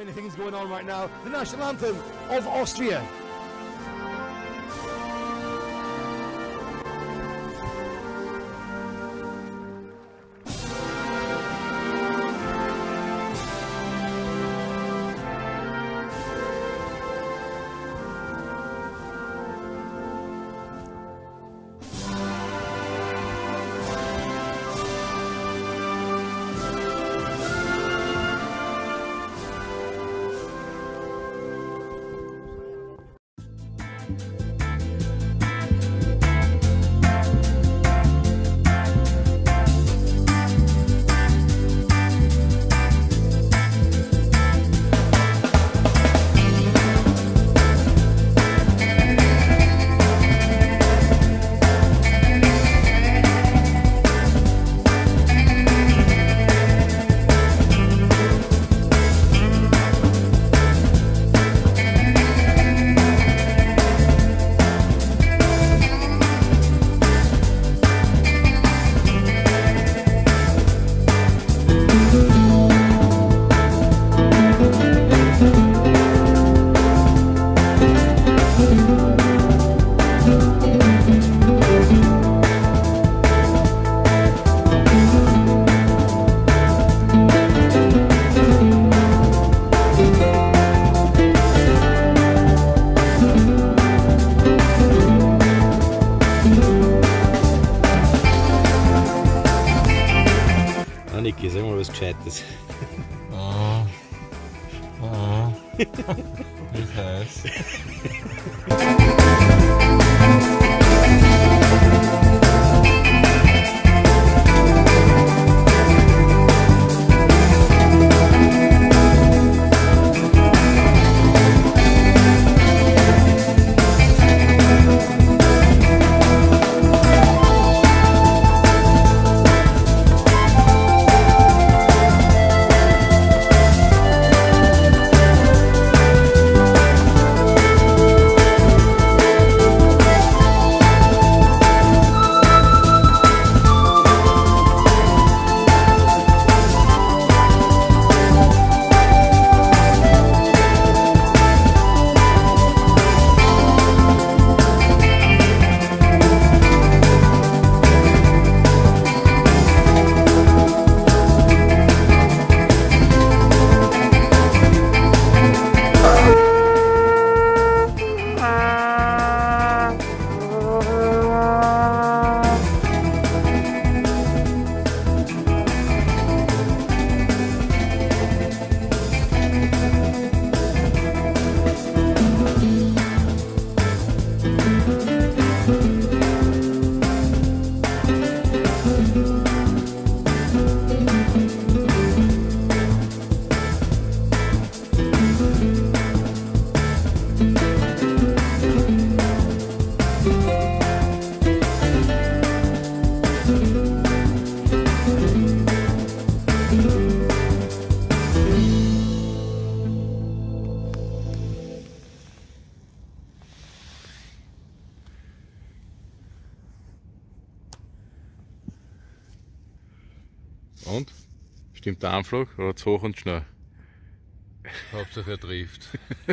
Many things going on right now. The national anthem of Austria. Mal was Gescheites. Oh. Oh. Heiß. Und? Stimmt der Anflug oder zu hoch und schnell? Hauptsache er trifft.